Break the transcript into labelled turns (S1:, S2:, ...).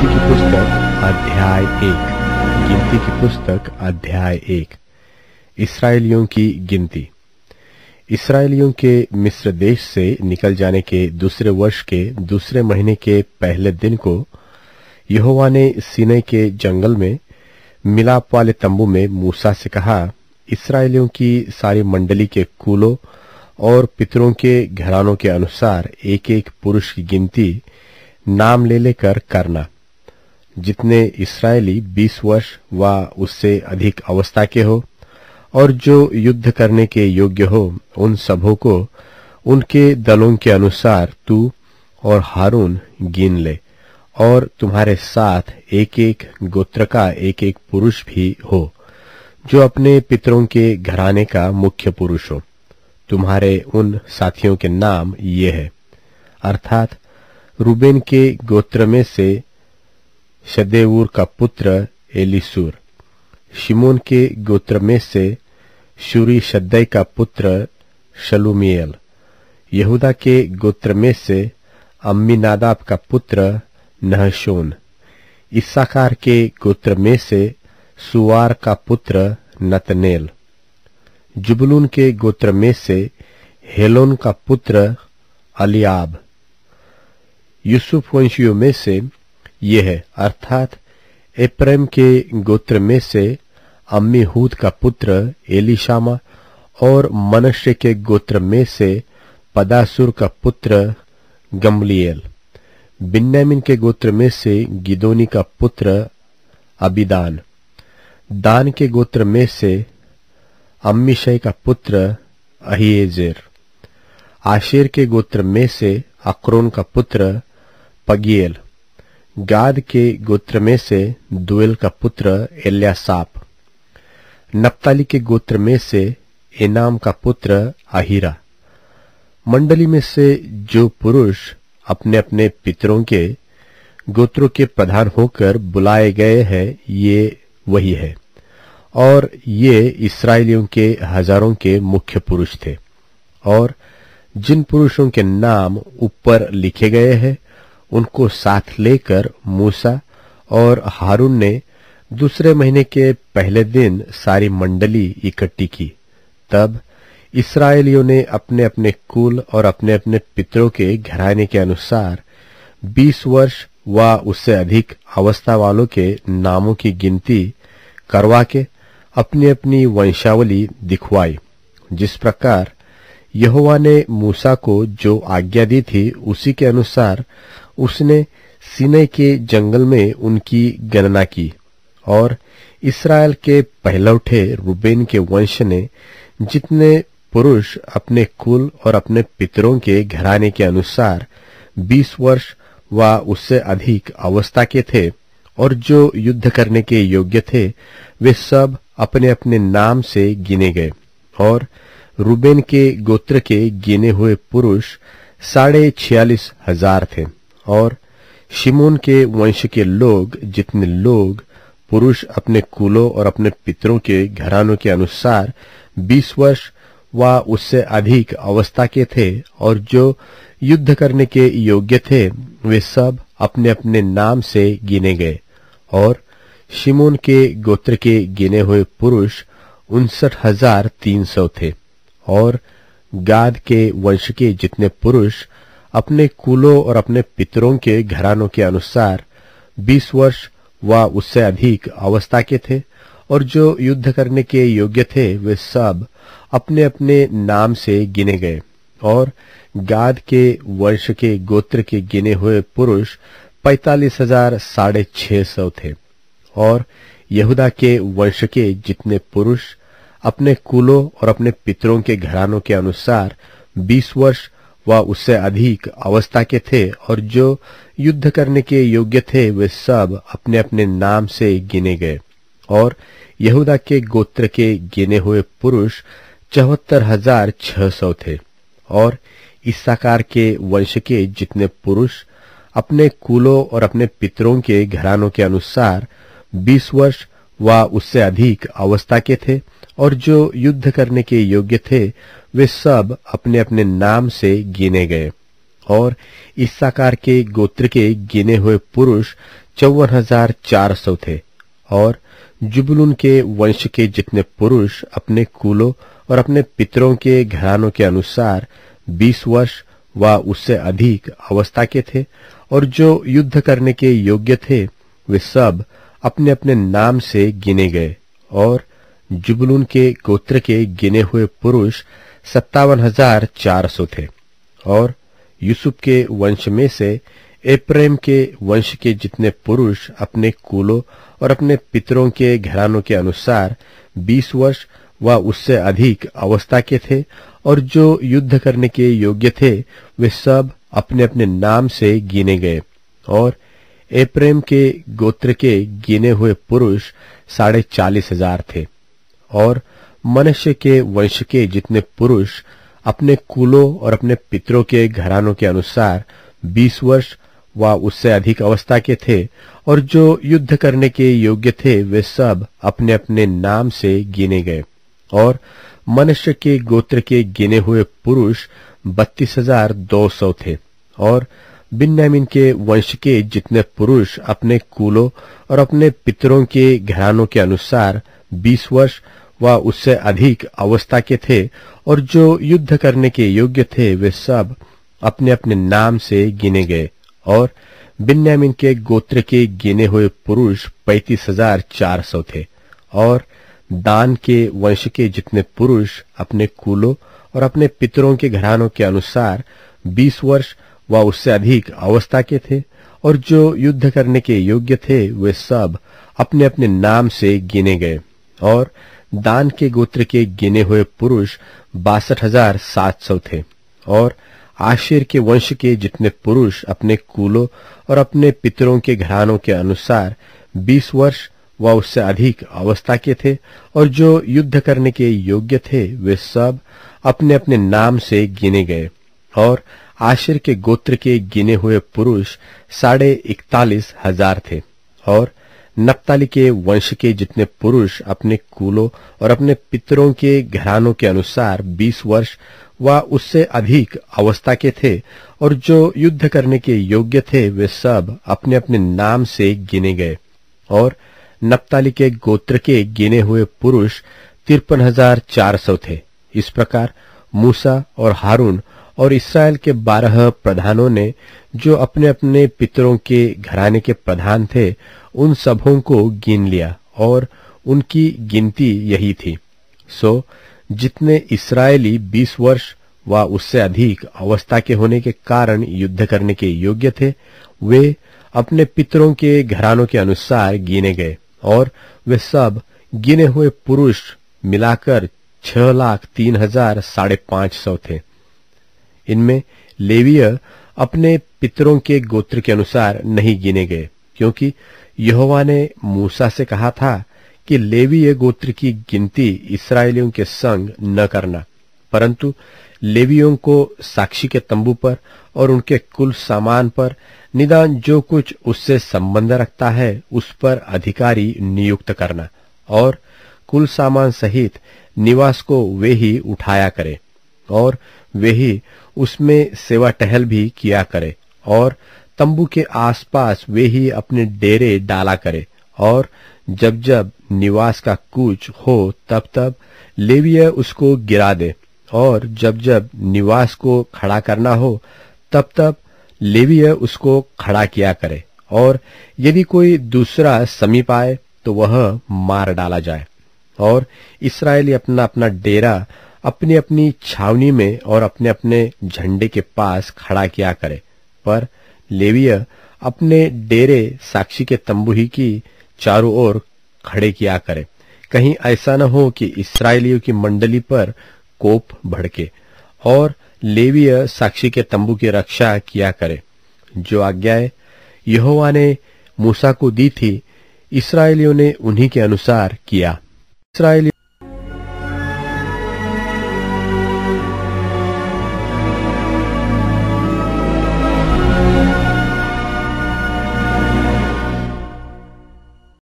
S1: गिनती की पुस्तक अध्याय एक। गिनती की पुस्तक अध्याय एक। इसराइलियों की गिनती। इसराइलियों के मिस्र देश से निकल जाने के दूसरे वर्ष के दूसरे महीने के पहले दिन को यहोवा ने सीने के जंगल में मिलाप वाले तंबू में मूसा से कहा, इसराइलियों की सारी मंडली के कुलों और पितरों के घरानों के अनुसार एक एक पुरुष की गिनती नाम ले लेकर करना। जितने इसराइली बीस वर्ष व उससे अधिक अवस्था के हो, और जो युद्ध करने के योग्य हो, उन सबों को उनके दलों के अनुसार तू और हारून गिन ले, और तुम्हारे साथ एक एक गोत्र का एक एक पुरुष भी हो, जो अपने पितरों के घराने का मुख्य पुरुष हो। तुम्हारे उन साथियों के नाम ये है। अर्थात रूबेन के गोत्र में से शदेऊर का पुत्र एलिसूर। शिमोन के गोत्र में से शूरी शद्दै का पुत्र शलुमियल यहूदा के गोत्र में से अम्मीनादाब का पुत्र नहशोन। इस्साकार के गोत्र में से सुवार का पुत्र नतनेल। जुबलून के गोत्र में से हेलोन का पुत्र अलियाब। यूसुफ वंशियों में से ये है, अर्थात एप्रेम के गोत्र में से अम्मीहूद का पुत्र एलिशामा और मनुष्य के गोत्र में से पदासुर का पुत्र गमलियल बिन्यामिन के गोत्र में से गिदोनी का पुत्र अबिदान। दान के गोत्र में से अम्मीशय का पुत्र अहिएजेर। आशेर के गोत्र में से अक्रोन का पुत्र पगियल गाद के गोत्र में से दुएल का पुत्र एल्यासाप। नप्ताली के गोत्र में से इनाम का पुत्र आहिरा मंडली में से जो पुरुष अपने अपने पितरों के गोत्रों के प्रधान होकर बुलाए गए हैं, ये वही है। और ये इसराइलियों के हज़ारों के मुख्य पुरुष थे। और जिन पुरुषों के नाम ऊपर लिखे गए हैं उनको साथ लेकर मूसा और हारून ने दूसरे महीने के पहले दिन सारी मंडली इकट्ठी की। तब इसराइलियों ने अपने अपने कुल और अपने अपने पितरों के घराने के अनुसार 20 वर्ष व उससे अधिक अवस्था वालों के नामों की गिनती करवा के अपनी अपनी वंशावली दिखवाई, जिस प्रकार यहोवा ने मूसा को जो आज्ञा दी थी उसी के अनुसार उसने सीने के जंगल में उनकी गणना की और इसराइल के पहलौठे रुबेन के वंश ने जितने पुरुष अपने कुल और अपने पितरों के घराने के अनुसार 20 वर्ष व उससे अधिक अवस्था के थे और जो युद्ध करने के योग्य थे, वे सब अपने अपने नाम से गिने गए और रूबेन के गोत्र के गिने हुए पुरुष साढ़े छियालीस हज़ार थे। और शिमोन के वंश के लोग, जितने लोग पुरुष अपने कुलों और अपने पितरों के घरानों के अनुसार बीस वर्ष व उससे अधिक अवस्था के थे और जो युद्ध करने के योग्य थे, वे सब अपने अपने नाम से गिने गए। और शिमोन के गोत्र के गिने हुए पुरुष उनसठ हज़ार तीन सौ थे। और गाद के वंश के जितने पुरुष अपने कुलों और अपने पितरों के घरानों के अनुसार बीस वर्ष व उससे अधिक अवस्था के थे, और जो युद्ध करने के योग्य थे, वे सब अपने अपने नाम से गिने गए, और गाद के वंश के गोत्र के गिने हुए पुरुष पैतालीस हज़ार साढ़े छह सौ थे, और यहूदा के वंश के जितने पुरुष अपने कुलों और अपने पितरों के घरानों के अनुसार बीस वर्ष व उससे अधिक अवस्था के थे और जो युद्ध करने के योग्य थे, वे सब अपने अपने नाम से गिने गए। और यहूदा के गोत्र के गिने हुए पुरुष चौहत्तर हज़ार छह सौ थे। और इसाकार के वंश के जितने पुरुष अपने कुलों और अपने पितरों के घरानों के अनुसार बीस वर्ष व उससे अधिक अवस्था के थे और जो युद्ध करने के योग्य थे, वे सब अपने अपने नाम से गिने गए। और इस्साकार के गोत्र के गिने हुए पुरुष चौवन हज़ार चार सौ थे। और जुबलून के वंश के जितने पुरुष अपने कुलों और अपने पितरों के घरानों के अनुसार बीस वर्ष व उससे अधिक अवस्था के थे और जो युद्ध करने के योग्य थे, वे सब अपने अपने नाम से गिने गए और जुबलून के गोत्र के गिने हुए पुरुष सत्तावन हज़ार चार सौ थे और यूसुफ के वंश में से एप्रेम के वंश के जितने पुरुष अपने कुलों और अपने पितरों के घरानों के अनुसार बीस वर्ष व उससे अधिक अवस्था के थे और जो युद्ध करने के योग्य थे, वे सब अपने अपने नाम से गिने गए और एप्रेम के गोत्र के गिने हुए पुरुष साढ़े चालीस हज़ार थे। और मनुष्य के वंश के जितने पुरुष अपने कुलों और अपने पितरों के घरानों के अनुसार बीस वर्ष व उससे अधिक अवस्था के थे और जो युद्ध करने के योग्य थे, वे सब अपने अपने नाम से गिने गए। और मनुष्य के गोत्र के गिने हुए पुरुष बत्तीस हज़ार दो सौ थे। और बिन्यामिन के वंश के जितने पुरुष अपने कुलों और अपने पितरों के घरानों के अनुसार बीस वर्ष व उससे अधिक अवस्था के थे और जो युद्ध करने के योग्य थे, वे सब अपने अपने नाम से गिने गए। और बिन्यामिन के गोत्र के गिने हुए पुरुष पैतीस हज़ार चार सौ थे। और दान के वंश के जितने पुरुष अपने कुलों और अपने पितरों के घरानों के अनुसार बीस वर्ष व उससे अधिक अवस्था के थे, और जो युद्ध करने के योग्य थे, वे सब अपने अपने नाम से गिने गए, और दान के गोत्र के गिने हुए पुरुष बासठ हज़ार सात सौ थे, और आशिर के वंश के जितने पुरुष अपने कुलों और अपने पितरों के घरानों के अनुसार बीस वर्ष व उससे अधिक अवस्था के थे, और जो युद्ध करने के योग्य थे, वे सब अपने अपने नाम से गिने गए, और आशिर के गोत्र के गिने हुए पुरुष साढ़े इकतालीस हज़ार थे और नप्ताली के वंश के जितने पुरुष अपने कुलों और अपने पितरों के घरानों के अनुसार बीस वर्ष व उससे अधिक अवस्था के थे और जो युद्ध करने के योग्य थे, वे सब अपने अपने नाम से गिने गए। और नप्ताली के गोत्र के गिने हुए पुरुष तिरपन हज़ार चार सौ थे। इस प्रकार मूसा और हारून और इसराइल के बारह प्रधानों ने, जो अपने अपने पितरों के घराने के प्रधान थे, उन सबों को गिन लिया, और उनकी गिनती यही थी। सो, जितने इसराइली बीस वर्ष व उससे अधिक अवस्था के होने के कारण युद्ध करने के योग्य थे, वे अपने पितरों के घरानों के अनुसार गिने गए, और वे सब गिने हुए पुरुष मिलाकर छह लाख तीन हज़ार साढ़े पाँच सौ थे। इनमें लेवीय अपने पितरों के गोत्र के अनुसार नहीं गिने गए, क्योंकि यहोवा ने मूसा से कहा था कि लेवीय गोत्र की गिनती इसराइलियों के संग न करना, परंतु लेवियों को साक्षी के तंबू पर और उनके कुल सामान पर, निदान जो कुछ उससे संबंध रखता है उस पर अधिकारी नियुक्त करना, और कुल सामान सहित निवास को वे ही उठाया करे, और वे ही उसमें सेवा टहल भी किया करे, और तंबू के आसपास वे ही अपने डेरे डाला करे, और जब जब निवास का कूच हो, तब तब लेविय उसको गिरा दे, और जब जब निवास को खड़ा करना हो, तब तब लेविय उसको खड़ा किया करे, और यदि कोई दूसरा समीप आए तो वह मार डाला जाए। और इसराइली अपना अपना डेरा अपनी अपनी छावनी में और अपने अपने झंडे के पास खड़ा किया करे। पर लेविय अपने डेरे साक्षी के तंबू ही की चारों ओर खड़े किया करे। कहीं ऐसा न हो कि इसराइलियों की मंडली पर कोप भड़के और लेवीय साक्षी के तंबू की रक्षा किया करे। जो आज्ञाएँ यहोवा ने मूसा को दी थी इसराइलियों ने उन्हीं के अनुसार किया। इसराइली